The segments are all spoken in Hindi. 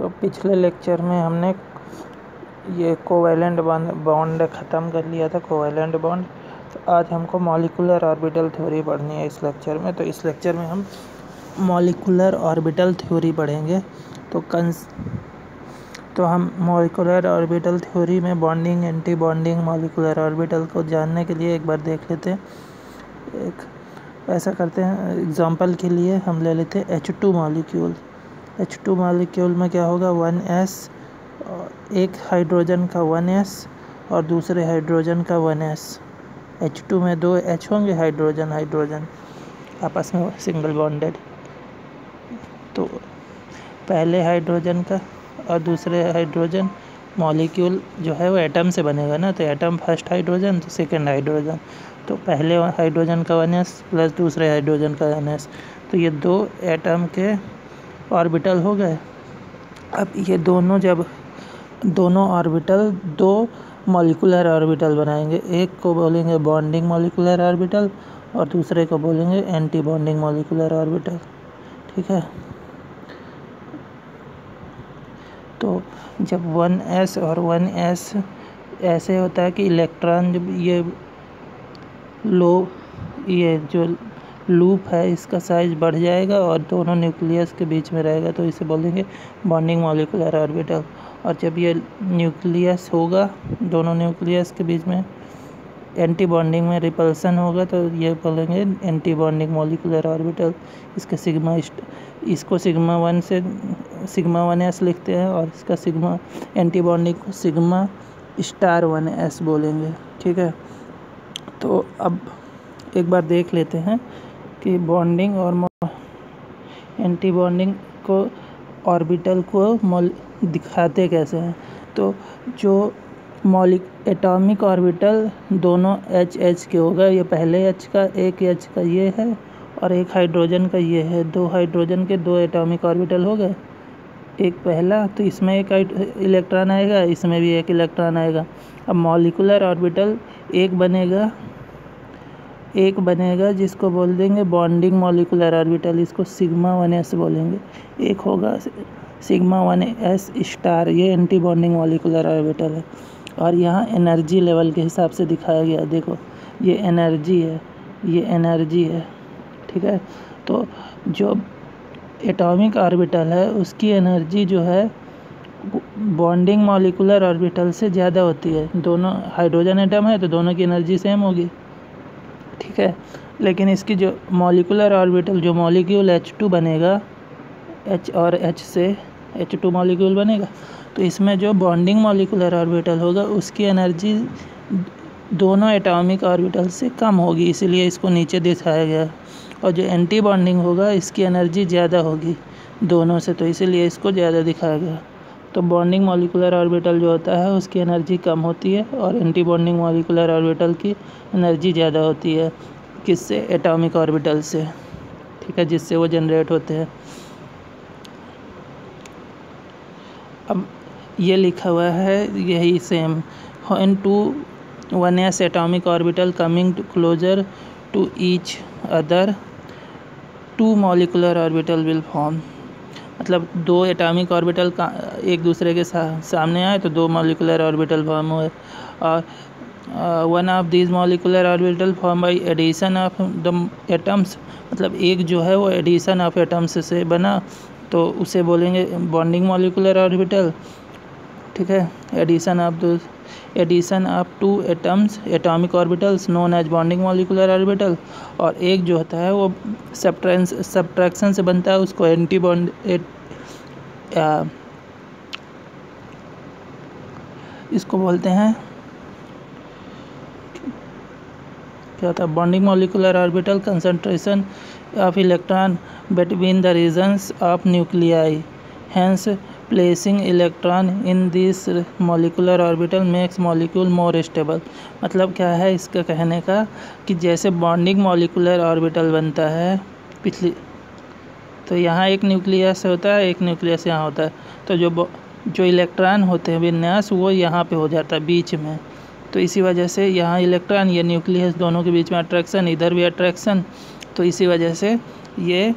तो पिछले लेक्चर में हमने ये कोवैलेंट बॉन्ड ख़त्म कर लिया था कोवैलेंट बॉन्ड तो आज हमको मॉलिकुलर ऑर्बिटल थ्योरी पढ़नी है इस लेक्चर में। तो इस लेक्चर में हम मॉलिकुलर ऑर्बिटल थ्योरी पढ़ेंगे। तो कंस तो हम मॉलिकुलर ऑर्बिटल थ्योरी में bonding anti bonding molecular orbital को जानने के लिए एक बार देख लेते हैं। एक, ऐसा करते हैं एग्जांपल के लिए हम ले लेते हैं H two molecule H two molecule में क्या होगा? वन एस एक हाइड्रोजन का वन एस और दूसरे हाइड्रोजन का वन एस एच टू में दो एच होंगे हाइड्रोजन हाइड्रोजन आपस में सिंगल बॉन्डेड तो पहले हाइड्रोजन का और दूसरे हाइड्रोजन मॉलिक्यूल जो है वो एटम से बनेगा ना? तो एटम फ़र्स्ट हाइड्रोजन तो सेकंड हाइड्रोजन तो पहले हाइड्रोजन का वन एस प्लस दूसरे हाइड्रोजन का वन एस तो ये दो एटम के ऑर्बिटल हो गए। अब ये दोनों जब, दोनों ऑर्बिटल, दो मॉलिकुलर ऑर्बिटल बनाएँगे। एक को बोलेंगे बॉन्डिंग मॉलिकुलर ऑर्बिटल और दूसरे को बोलेंगे एंटी बॉन्डिंग मॉलिकुलर ऑर्बिटल। ठीक है? तो जब वन एस और वन एस ऐसे होता है कि इलेक्ट्रॉन जब ये लो, ये जो लूप है, इसका साइज़ बढ़ जाएगा और दोनों न्यूक्लियस के बीच में रहेगा तो इसे बोलेंगे बॉन्डिंग मॉलिकुलर ऑर्बिटल और जब ये न्यूक्लियस होगा, दोनों न्यूक्लियस के बीच में एंटी बॉन्डिंग में रिपल्सन होगा तो ये बोलेंगे एंटी बॉन्डिंग मॉलिकुलर ऑर्बिटल इसके सिग्मा इसको सिग्मा वन से सिग्मा वन एस लिखते हैं और इसका सिग्मा एंटी बॉन्डिंग को सिग्मा स्टार वन एस बोलेंगे, ठीक है? तो अब एक बार देख लेते हैं। कि बॉन्डिंग और एंटी बॉन्डिंग को ऑर्बिटल को मोल दिखाते कैसे हैं? तो जो मॉलिक एटॉमिक ऑर्बिटल दोनों एच एच के होगा ये पहले एच का, एक एच का ये है और एक हाइड्रोजन का ये है। दो हाइड्रोजन के दो एटॉमिक ऑर्बिटल हो गए। एक पहला तो इसमें एक इलेक्ट्रॉन आएगा, इसमें भी एक इलेक्ट्रॉन आएगा। अब मॉलिकुलर ऑर्बिटल एक बनेगा एक बनेगा जिसको बोल देंगे बॉन्डिंग मॉलिकुलर ऑर्बिटल इसको सिग्मा वन एस बोलेंगे। एक होगा सिग्मा वन एस स्टार ये एंटी बॉन्डिंग मॉलिकुलर ऑर्बिटल है। और यहाँ एनर्जी लेवल के हिसाब से दिखाया गया, देखो, ये एनर्जी है, ये एनर्जी है, ठीक है? तो जो एटॉमिक ऑर्बिटल है, उसकी एनर्जी जो है बॉन्डिंग मॉलिकुलर ऑर्बिटल से ज़्यादा होती है। दोनों हाइड्रोजन एटम है तो दोनों की एनर्जी सेम होगी। ठीक है। लेकिन इसकी जो मॉलिकुलर ऑर्बिटल जो मॉलिक्यूल एच टू बनेगा एच और एच से एच टू मॉलिक्यूल बनेगा तो इसमें जो बॉन्डिंग मॉलिकुलर ऑर्बिटल होगा, उसकी एनर्जी दोनों एटॉमिक ऑर्बिटल से कम होगी, इसीलिए इसको नीचे दिखाया गया और जो एंटी बॉन्डिंग होगा, इसकी एनर्जी ज़्यादा होगी, दोनों से तो इसीलिए इसको ज़्यादा दिखाया गया तो बॉन्डिंग मॉलिकुलर ऑर्बिटल जो होता है, उसकी एनर्जी कम होती है और एंटी बॉन्डिंग मॉलिकुलर ऑर्बिटल की एनर्जी ज़्यादा होती है। किससे? एटॉमिक ऑर्बिटल से। ठीक है, जिससे वो जनरेट होते हैं। अब ये लिखा हुआ है, यही same N two one S atomic orbital coming closer to each other two molecular orbital will form मतलब दो एटॉमिक ऑर्बिटल का एक दूसरे के सा, सामने आए तो दो मॉलिकुलर ऑर्बिटल फॉर्म हुए। और one of these molecular orbital form by addition of the atoms मतलब एक जो है वो एडिशन ऑफ़ एटम्स से बना तो उसे बोलेंगे बॉन्डिंग मॉलिकुलर ऑर्बिटल ठीक है? Addition of the addition of two atoms, atomic orbitals, known as bonding molecular orbital, और एक जो होता है वो सब्ट्रैक्शन से बनता है, उसको एंटी बॉन्ड इसको बोलते हैं, क्या होता है bonding molecular orbital concentration of electron between the regions of nuclei hence placing electron in this molecular orbital makes molecule more stable मतलब क्या है इसका कहने का? कि जैसे बॉन्डिंग मॉलिकुलर ऑर्बिटल बनता है, पिछली तो यहाँ एक न्यूक्लियस होता है, एक न्यूक्लियस यहाँ होता है। तो जो जो इलेक्ट्रॉन होते हैं विन्यास, वो यहाँ पे हो जाता है बीच में। तो इसी वजह से यहाँ इलेक्ट्रॉन या न्यूक्लियस दोनों के बीच में अट्रैक्शन इधर भी अट्रैक्शन तो इसी वजह से ये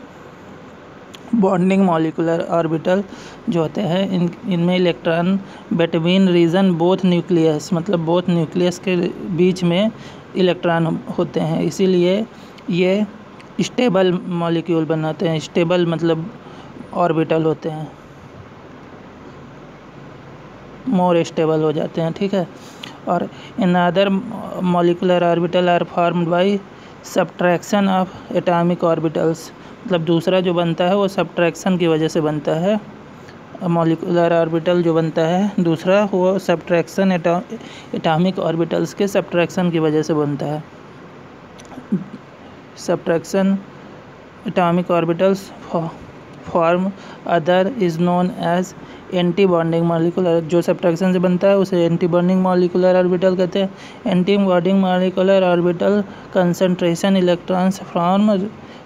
बॉन्डिंग मॉलिकुलर ऑर्बिटल जो होते हैं, इन, इनमें electron between region both nucleus मतलब बोथ न्यूक्लियस के बीच में इलेक्ट्रॉन होते हैं। इसीलिए ये स्टेबल मॉलिक्यूल बनाते हैं। स्टेबल मतलब ऑर्बिटल होते हैं। मोर स्टेबल हो जाते हैं, ठीक है? और in other molecular orbital are formed by subtraction of atomic orbitals मतलब दूसरा जो बनता है वो सब्ट्रैक्शन की वजह से बनता है। मोलिकुलर ऑर्बिटल जो बनता है, दूसरा वो सब्ट्रैक्शन एटामिक ऑर्बिटल्स के सब्ट्रैक्शन की वजह से बनता है। Subtraction atomic orbitals form other is known as anti bonding molecular जो सब्ट्रैक्शन से बनता है, उसे एंटी बॉन्डिंग मॉलिकुलर ऑर्बिटल कहते हैं। Anti bonding molecular orbital concentration electrons from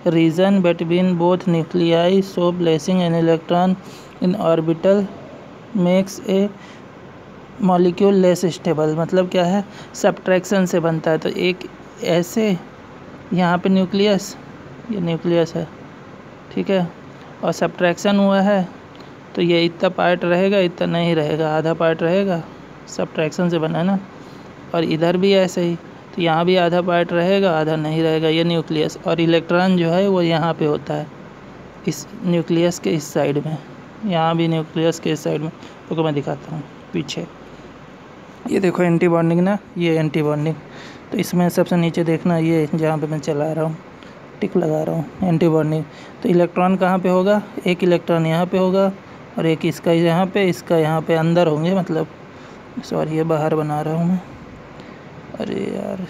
region between both nuclei so placing an electron in orbital makes a molecule less stable मतलब क्या है? सब्ट्रैक्शन से बनता है। तो एक ऐसे यहाँ पे न्यूक्लियस ये न्यूक्लियस है। ठीक है? और सब्ट्रैक्शन हुआ है तो ये इतना पार्ट रहेगा, इतना नहीं रहेगा, आधा पार्ट रहेगा सब्ट्रैक्शन से बना ना? और इधर भी ऐसे ही तो यहाँ भी आधा पार्ट रहेगा, आधा नहीं रहेगा, ये न्यूक्लियस और इलेक्ट्रॉन जो है वो यहाँ पे होता है, इस न्यूक्लियस के इस साइड में, यहाँ भी न्यूक्लियस के इस साइड में। तो मैं दिखाता हूँ, पीछे। ये देखो एंटी बॉन्डिंग ना, ये एंटी बॉन्डिंग तो इसमें सबसे नीचे देखना, ये जहाँ पे मैं चला रहा हूँ। टिक लगा रहा हूँ एंटी बॉन्डिंग तो इलेक्ट्रॉन कहाँ पे होगा? एक इलेक्ट्रॉन यहाँ पे होगा और एक इसका यहाँ पे, इसका यहाँ पे अंदर होंगे मतलब। सॉरी, ये बाहर बना रहा हूँ मैं। अरे यार।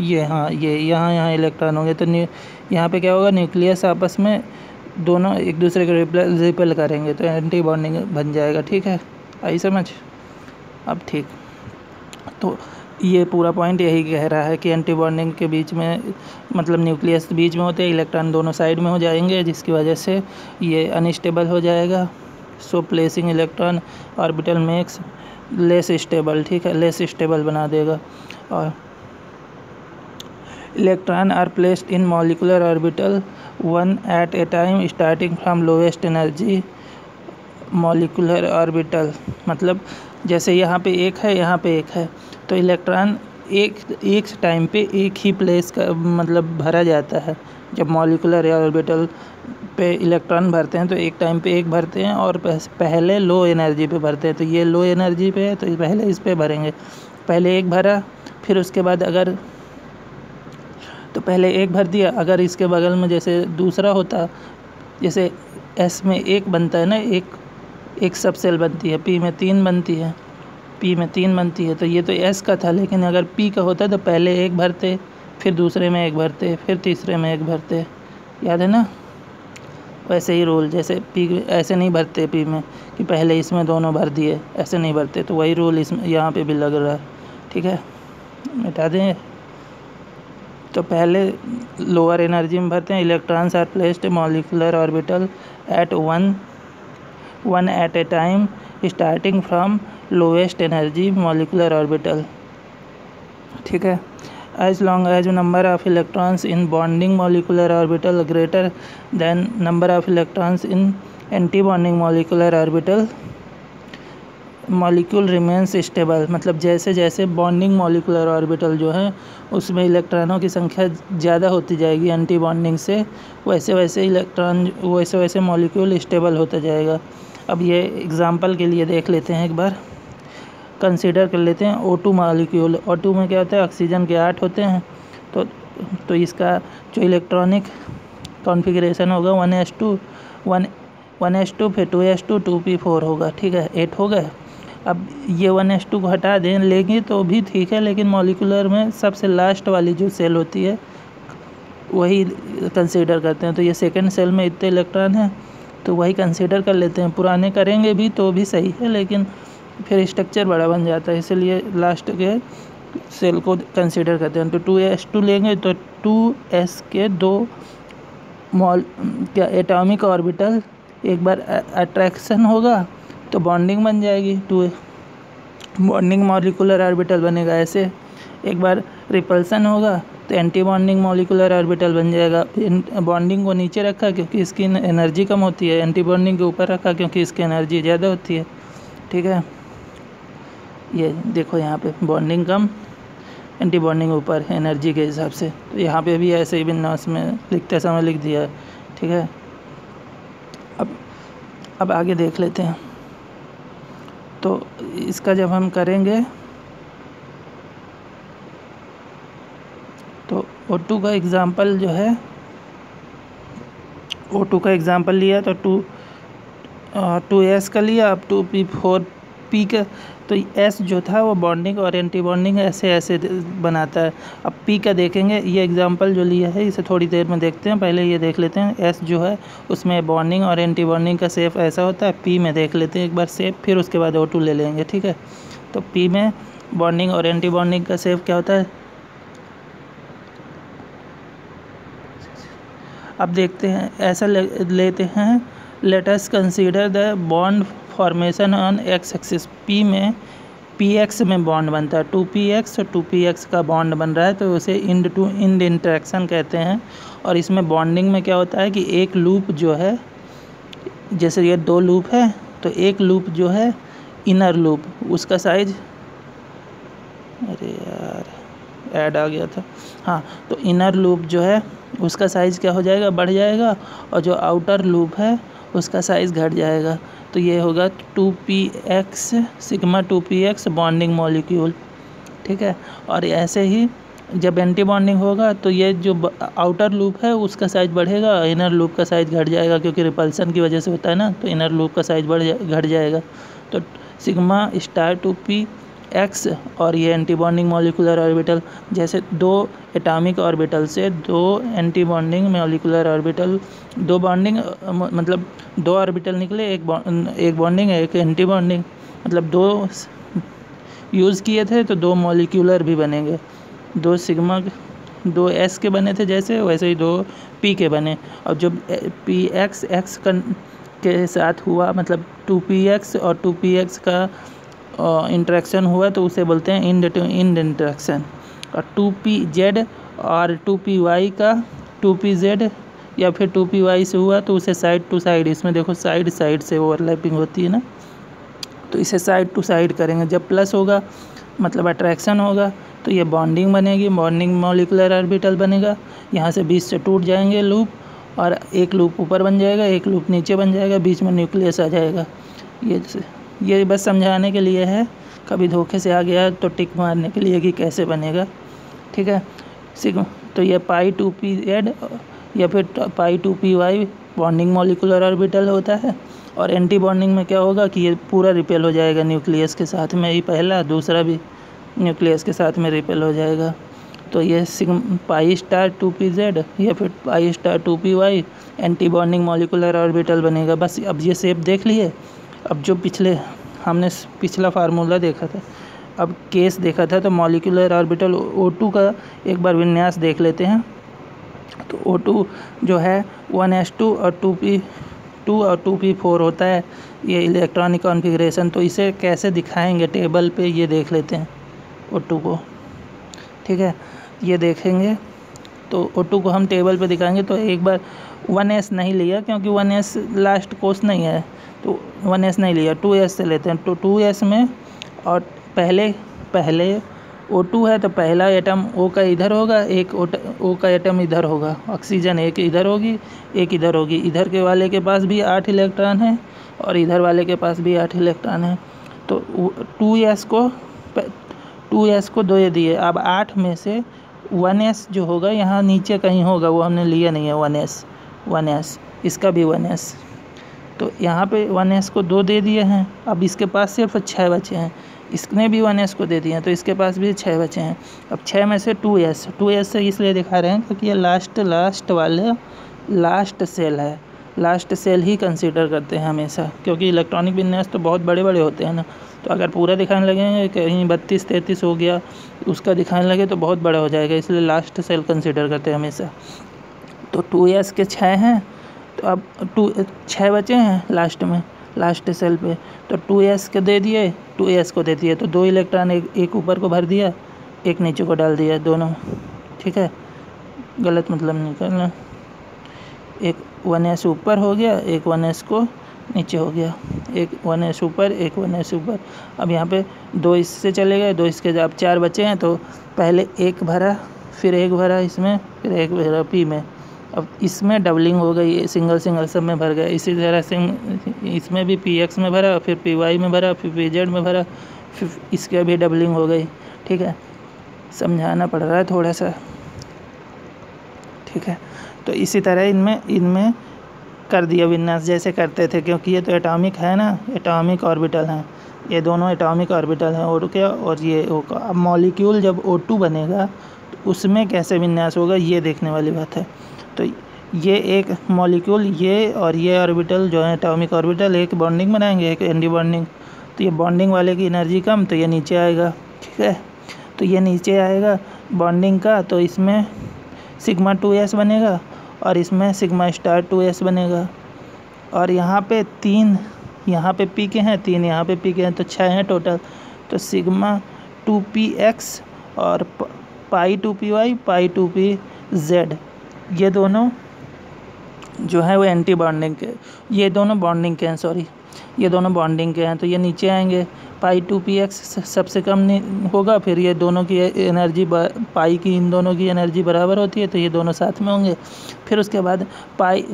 ये हाँ ये यहाँ यहाँ इलेक्ट्रॉन होंगे तो यहाँ पे क्या होगा? न्यूक्लियस आपस में दोनों एक दूसरे को रिपेल रिपेल करेंगे तो एंटी बॉन्डिंग बन जाएगा, ठीक है? आई समझ? अब ठीक। तो ये पूरा पॉइंट यही कह रहा है कि एंटी बॉन्डिंग के बीच में मतलब न्यूक्लियस बीच में होते हैं इलेक्ट्रॉन दोनों साइड में हो जाएँगे, जिसकी वजह से ये अनस्टेबल हो जाएगा। So placing electron orbital makes less stable ठीक है लेस स्टेबल बना देगा। और electron are placed in molecular orbital one at a time starting from lowest energy molecular orbital मतलब जैसे यहाँ पे एक है, यहाँ पे एक है। तो इलेक्ट्रॉन एक एक टाइम पे एक ही प्लेस का मतलब भरा जाता है। जब मॉलिकुलर या ऑर्बिटल पे इलेक्ट्रॉन भरते हैं तो एक टाइम पे एक भरते हैं और पहले लो एनर्जी पे भरते हैं। तो ये लो एनर्जी पे है तो पहले इस पे भरेंगे। पहले एक भरा, फिर उसके बाद अगर तो पहले एक भर दिया। अगर इसके बगल में जैसे दूसरा होता, जैसे एस में एक बनता है ना, एक एक सब सेल बनती है पी में तीन बनती है पी में तीन बनती है तो ये तो एस का था, लेकिन अगर पी का होता तो पहले एक भरते, फिर दूसरे में एक भरते, फिर तीसरे में एक भरते, याद है ना? वैसे ही रूल जैसे पी ऐसे नहीं भरते पी में कि पहले इसमें दोनों भर दिए, ऐसे नहीं भरते तो वही रूल इसमें, यहाँ पे भी लग रहा है, ठीक है? मिटा दें तो पहले लोअर एनर्जी में भरते हैं electrons are placed molecular orbital at one one at a time starting from lowest energy molecular orbital ठीक है? As long as number of electrons in bonding molecular orbital greater than number of electrons in anti bonding molecular orbital molecule remains stable मतलब जैसे जैसे बॉन्डिंग मॉलिकुलर ऑर्बिटल जो है, उसमें इलेक्ट्रॉनों की संख्या ज़्यादा होती जाएगी एंटी बॉन्डिंग से, वैसे वैसे इलेक्ट्रॉन वैसे वैसे मॉलिक्यूल स्टेबल होता जाएगा। अब ये एग्ज़ाम्पल के लिए देख लेते हैं एक बार। कंसीडर कर लेते हैं O two molecule O two में क्या होता है? ऑक्सीजन के आठ होते हैं। तो तो इसका जो इलेक्ट्रॉनिक कॉन्फ़िगरेशन होगा one S two one one S two फिर two S two two P four होगा। ठीक है? एट हो गए। अब ये वन एस टू को हटा दें, लेंगे तो भी ठीक है, लेकिन मॉलिकुलर में सबसे लास्ट वाली जो सेल होती है, वही कंसीडर करते हैं। तो ये सेकेंड सेल में इतने इलेक्ट्रॉन हैं। तो वही कंसीडर कर लेते हैं। पुराने करेंगे भी तो भी सही है, लेकिन फिर स्ट्रक्चर बड़ा बन जाता है। इसलिए लास्ट के सेल को कंसीडर करते हैं। तो टू एस टू लेंगे तो टू एस के दो मॉल क्या एटॉमिक ऑर्बिटल एक बार अट्रैक्शन होगा तो बॉन्डिंग बन जाएगी टू बॉन्डिंग मॉलिकुलर ऑर्बिटल बनेगा ऐसे। एक बार रिपल्सन होगा तो एंटी बॉन्डिंग मॉलिकुलर ऑर्बिटल बन जाएगा। बॉन्डिंग को नीचे रखा क्योंकि इसकी एनर्जी कम होती है। एंटी बॉन्डिंग के ऊपर रखा क्योंकि इसकी एनर्जी ज़्यादा होती है। ठीक है? ये देखो यहाँ पे बॉन्डिंग कम एंटी बॉन्डिंग ऊपर एनर्जी के हिसाब से। तो यहाँ पे भी ऐसे ही विन्यास में लिखते समय लिख दिया ठीक है? अब अब आगे देख लेते हैं। तो इसका जब हम करेंगे तो ओ टू का एग्ज़ाम्पल जो है ओ टू का एग्ज़ाम्पल लिया तो टू टू एस का लिया, अब टू पी फोर पी का तो एस जो था वो बॉन्डिंग और एंटी बॉन्डिंग ऐसे ऐसे बनाता है। अब पी का देखेंगे, ये एग्ज़ाम्पल जो लिया है, इसे थोड़ी देर में देखते हैं, पहले ये देख लेते हैं एस जो है, उसमें बॉन्डिंग और एंटी बॉन्डिंग का सेफ़ ऐसा होता है पी में देख लेते हैं एक बार सेफ़ फिर उसके बाद ओ टू ले लेंगे, ठीक है? तो पी में बॉन्डिंग और एंटी बॉन्डिंग का सेफ़ क्या होता है? अब देखते हैं ऐसा ले, लेते हैं let's consider the bond formation on x axis p में पी एक्स में बॉन्ड बनता है। टू पी एक्स और टू पी एक्स का बॉन्ड बन रहा है तो उसे इंड टू इंड इंट्रैक्शन कहते हैं। और इसमें बॉन्डिंग में क्या होता है कि एक लूप जो है जैसे ये दो लूप है तो एक लूप जो है इनर लूप उसका साइज़ अरे यार ऐड आ गया था। हाँ तो इनर लूप जो है, उसका साइज़ क्या हो जाएगा? बढ़ जाएगा और जो आउटर लूप है, उसका साइज़ घट जाएगा। तो ये होगा two p x sigma two p x bonding molecule ठीक है? और ऐसे ही जब एंटी बॉन्डिंग होगा तो ये जो आउटर लूप है, उसका साइज़ बढ़ेगा इनर लूप का साइज़ घट जाएगा, क्योंकि रिपल्सन की वजह से होता है ना तो इनर लूप का साइज़ बढ़ घट जाएगा। तो sigma star two p x और ये एंटी बॉन्डिंग मॉलिकुलर ऑर्बिटल जैसे दो एटॉमिक ऑर्बिटल से दो एंटी बॉन्डिंग मॉलिकुलर ऑर्बिटल दो बॉन्डिंग मतलब दो ऑर्बिटल निकले, एक एक बॉन्डिंग एक एंटी बॉन्डिंग मतलब दो यूज़ किए थे तो दो मॉलिक्यूलर भी बनेंगे। दो सिग्मा दो एस के बने थे जैसे, वैसे ही दो पी के बने। और जब पी एक्स एक्स के साथ हुआ मतलब टू पी एक्स और टू पी एक्स का इंट्रैक्शन हुआ तो उसे बोलते हैं इंड इंड इंट्रैक्शन और टू पी जेड और टू पी वाई का टू पी जेड या फिर टू पी वाई से हुआ तो उसे साइड टू साइड इसमें देखो साइड साइड से ओवरलैपिंग होती है ना? तो इसे साइड टू साइड करेंगे, जब प्लस होगा मतलब अट्रैक्शन होगा तो ये बॉन्डिंग बनेगी बॉन्डिंग मॉलिकुलर ऑर्बिटल बनेगा, यहाँ से बीच से टूट जाएँगे लूप और एक लूप ऊपर बन जाएगा, एक लूप नीचे बन जाएगा, बीच में न्यूक्लियस आ जाएगा, ये ये बस समझाने के लिए है। कभी धोखे से आ गया तो टिक मारने के लिए कि कैसे बनेगा? ठीक है? सिग्मा तो ये पाई टू पी एड या फिर pi two p y bonding molecular orbital होता है। और एंटी बॉन्डिंग में क्या होगा कि ये पूरा रिपेल हो जाएगा न्यूक्लियस के साथ में ही पहला, दूसरा भी न्यूक्लियस के साथ में रिपेल हो जाएगा। तो ये sigma pi star two p z या फिर pi star two p y anti bonding molecular orbital बनेगा। बस अब ये सेप देख लिए अब जो पिछले, हमने पिछला फार्मूला देखा था, अब केस देखा था तो मॉलिकुलर ऑर्बिटल O2 का एक बार विन्यास देख लेते हैं। तो O2 जो है वन एस टू और टू पी टू और टू पी फोर होता है, ये इलेक्ट्रॉनिक कॉन्फ़िगरेशन तो इसे कैसे दिखाएँगे टेबल पे, ये देख लेते हैं O2 को। ठीक है, ये देखेंगे तो O2 को हम टेबल पे दिखाएँगे तो एक बार वन एस नहीं लिया क्योंकि वन एस लास्ट कोर्स नहीं है। तो वन एस नहीं लिया टू एस से लेते हैं। तो टू एस में और पहले पहले ओ टू है तो पहला एटम ओ का इधर होगा, एक ओ का एटम इधर होगा। ऑक्सीजन एक इधर होगी, एक इधर होगी। इधर के वाले के पास भी आठ इलेक्ट्रॉन है और इधर वाले के पास भी आठ इलेक्ट्रॉन है। तो टू एस को टू एस को दो दिए। अब आठ में से वन एस जो होगा, यहाँ नीचे कहीं होगा, वो हमने लिया नहीं है वन एस वन एस इसका भी वन एस तो यहाँ पे वन एस को दो दे दिए हैं, अब इसके पास सिर्फ़ छः बचे हैं। इसने भी वन एस को दे दिए हैं तो इसके पास भी छः बचे हैं। अब छः में से टू एस टू एस से इसलिए दिखा रहे हैं क्योंकि ये लास्ट लास्ट वाले लास्ट सेल है। लास्ट सेल ही कंसिडर करते हैं हमेशा, क्योंकि इलेक्ट्रॉनिक बिज़नेस तो बहुत बड़े बड़े होते हैं ना। तो अगर पूरा दिखाने लगेंगे कहीं बत्तीस, तैंतीस हो गया, उसका दिखाने लगे तो बहुत बड़ा हो जाएगा, इसलिए लास्ट सेल कंसिडर करते हैं हमेशा। तो टू एस के छः हैं तो अब टू छः बचे हैं लास्ट में लास्ट सेल पे। तो टू एस के दे दिए टू एस को दे दिए तो दो इलेक्ट्रॉन एक ऊपर को भर दिया, एक नीचे को डाल दिया दोनों। ठीक है? गलत मतलब निकलना एक वन एस ऊपर हो गया, एक वन एस को नीचे हो गया। एक वन एस ऊपर, एक वन एस ऊपर। अब यहाँ पे दो इससे चले गए, दो इसके अब चार बचे हैं तो पहले एक भरा, फिर एक भरा इसमें, फिर एक भरा पी में। अब इसमें डबलिंग हो गई सिंगल सिंगल सब में भर गया। इसी तरह से इसमें भी पी एक्स में भरा, फिर पी वाई में भरा, फिर पी जेड में भरा, फिर इसके भी डबलिंग हो गई। ठीक है? समझाना पड़ रहा है थोड़ा सा ठीक है? तो इसी तरह इनमें इनमें कर दिया विन्यास जैसे करते थे, क्योंकि ये तो एटॉमिक है ना एटॉमिक ऑर्बिटल हैं। ये दोनों एटॉमिक ऑर्बिटल हैं, और क्या? और ये अब मॉलिक्यूल जब ओ टू बनेगा तो उसमें कैसे विन्यास होगा, ये देखने वाली बात है। तो ये एक मॉलिक्यूल ये और ये ऑर्बिटल जो है एटॉमिक ऑर्बिटल एक बॉन्डिंग बनाएँगे, एक एंटी बॉन्डिंग तो ये बॉन्डिंग वाले की एनर्जी कम तो ये नीचे आएगा, ठीक है? तो ये नीचे आएगा बॉन्डिंग का तो इसमें सिग्मा टू एस बनेगा और इसमें सिग्मा स्टार टू एस बनेगा। और यहाँ पे तीन, यहाँ पे पी के हैं, तीन यहाँ पे पी के हैं तो छः हैं टोटल तो सिग्मा टू पी एक्स और pi two p y pi two p z ये दोनों जो है वो एंटी बॉन्डिंग के, ये दोनों बॉन्डिंग के हैं सॉरी ये दोनों बॉन्डिंग के हैं तो ये नीचे आएँगे. पाई टू पी एक्स सबसे कम होगा, फिर ये दोनों की एनर्जी पाई की इन दोनों की एनर्जी बराबर होती है तो ये दोनों साथ में होंगे. फिर उसके बाद pi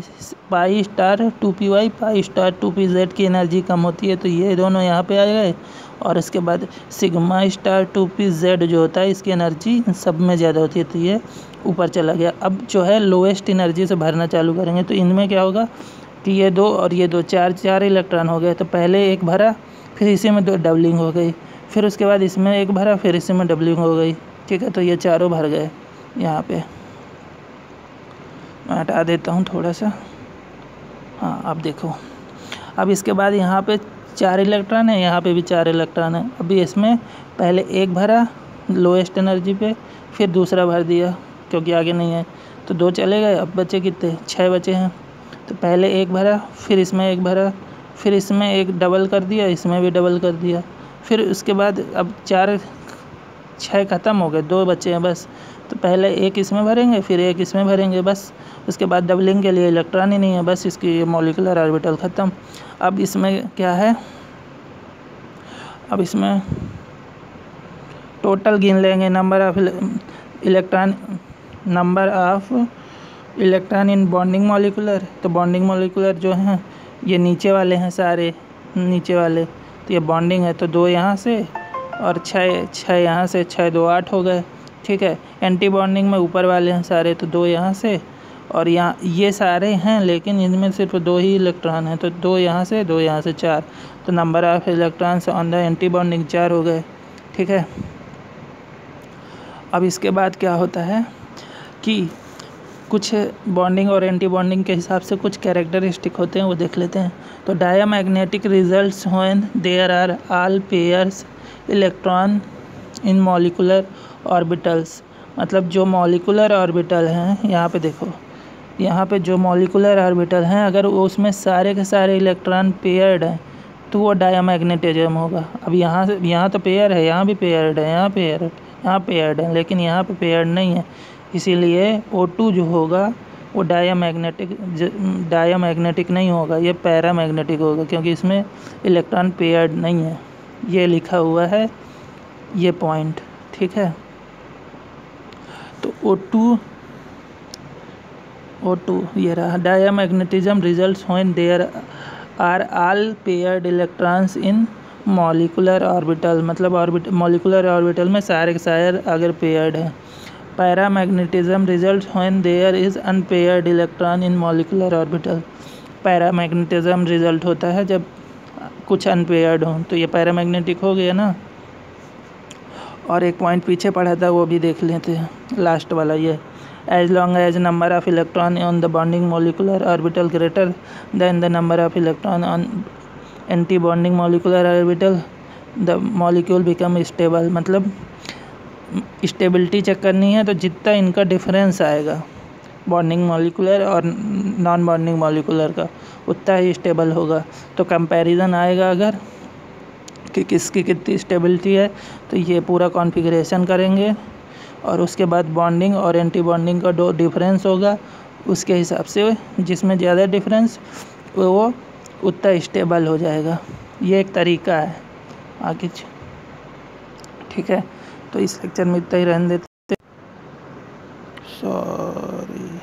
pi star two p y pi star two p z की एनर्जी कम होती है तो ये दोनों यहाँ पे आ गए. और इसके बाद sigma star two p z जो होता है, इसकी एनर्जी सब में ज़्यादा होती है तो ये ऊपर चला गया। अब जो है लोएस्ट एनर्जी से भरना चालू करेंगे। तो इनमें क्या होगा कि ये दो और ये दो, चार चार इलेक्ट्रॉन हो गए। तो पहले एक भरा, फिर इसी में दो डबलिंग हो गई। फिर उसके बाद इसमें एक भरा, फिर इसी में डबलिंग हो गई। ठीक है तो ये चारों भर गए यहाँ पे। मैं हटा देता हूँ थोड़ा सा। हाँ अब देखो। अब इसके बाद यहाँ पे चार इलेक्ट्रॉन है, यहाँ पे भी चार इलेक्ट्रॉन है। अभी इसमें पहले एक भरा लोएस्ट एनर्जी पे, फिर दूसरा भर दिया। क्योंकि आगे नहीं है। तो दो चले गए, अब बचे कितने? छः बचे हैं। तो पहले एक भरा, फिर इसमें एक भरा, फिर इसमें एक डबल कर दिया, इसमें भी डबल कर दिया। फिर उसके बाद अब चार छः ख़त्म हो गए, दो बच्चे हैं बस। तो पहले एक इसमें भरेंगे, फिर एक इसमें भरेंगे बस। उसके बाद डबलिंग के लिए इलेक्ट्रॉन ही नहीं है बस, इसकी मोलिकुलर ऑर्बिटल ख़त्म। अब इसमें क्या है? अब इसमें टोटल गिन लेंगे number of electron number of electron in bonding molecular तो बॉन्डिंग मॉलिकुलर जो हैं, ये नीचे वाले हैं सारे, नीचे वाले। तो ये बॉन्डिंग है तो दो यहाँ से और छः छः यहाँ से छः दो आठ हो गए। ठीक है, एंटी बॉन्डिंग में ऊपर वाले हैं सारे तो दो यहाँ से और यहाँ, ये सारे हैं, लेकिन इनमें सिर्फ़ दो ही इलेक्ट्रॉन हैं। तो दो यहाँ से, दो यहाँ से चार। तो number of electrons on the anti bonding चार हो गए। ठीक है, अब इसके बाद क्या होता है? कि कुछ बॉन्डिंग और एंटी बॉन्डिंग के हिसाब से कुछ कैरेक्टरिस्टिक होते हैं, वो देख लेते हैं। तो diamagnetic results when there are all pairs electron in molecular orbitals मतलब जो मॉलिकुलर ऑर्बिटल हैं, यहाँ पे देखो, यहाँ पे जो मॉलिकुलर ऑर्बिटल हैं, अगर उसमें सारे के सारे इलेक्ट्रॉन पेयर्ड हैं तो वो डायामैग्नेटिज्म होगा। अब यहाँ से, यहाँ तो पेयर है, यहाँ भी पेयर्ड है, यहाँ पेयर यहाँ पेयर्ड है, लेकिन यहाँ पे पेयर्ड नहीं है। इसीलिए O2 जो होगा, वो डायामैग्नेटिक डायामैग्नेटिक नहीं होगा, ये पैरामैग्नेटिक होगा, क्योंकि इसमें इलेक्ट्रॉन पेयर्ड नहीं है। ये लिखा हुआ है, ये पॉइंट ठीक है? तो O2 O2 ये रहा। Diamagnetism results when there are all paired electrons in molecular orbital मतलब ऑर्बिट मॉलिकुलर ऑर्बिटल में सारे के सारे अगर पेयर्ड हैं। Paramagnetism result when there is unpaired electron in molecular orbital paramagnetism result होता है जब कुछ अनपेयर्ड हो। तो ये पैरामैग्नेटिक हो गया ना। और एक पॉइंट पीछे पढ़ा था, वो भी देख लेते हैं। लास्ट वाला ये। As long as number of electron on the bonding molecular orbital greater than the number of electron on anti bonding molecular orbital the molecule become stable मतलब स्टेबिलिटी चेक करनी है तो जितना इनका डिफरेंस आएगा, बॉन्डिंग मॉलिकुलर और नॉन बॉन्डिंग मॉलिकुलर का, उतना ही स्टेबल होगा। तो कंपैरिजन आएगा अगर कि किसकी कितनी स्टेबिलिटी है तो ये पूरा कॉन्फ़िगरेशन करेंगे और उसके बाद बॉन्डिंग और एंटी बॉन्डिंग का दो डिफरेंस होगा। उसके हिसाब से जिसमें ज़्यादा डिफरेंस वो उतना स्टेबल हो जाएगा। ये एक तरीका है, आगे ठीक है? तो इस लेक्चर में इतना ही रहने देते सॉरी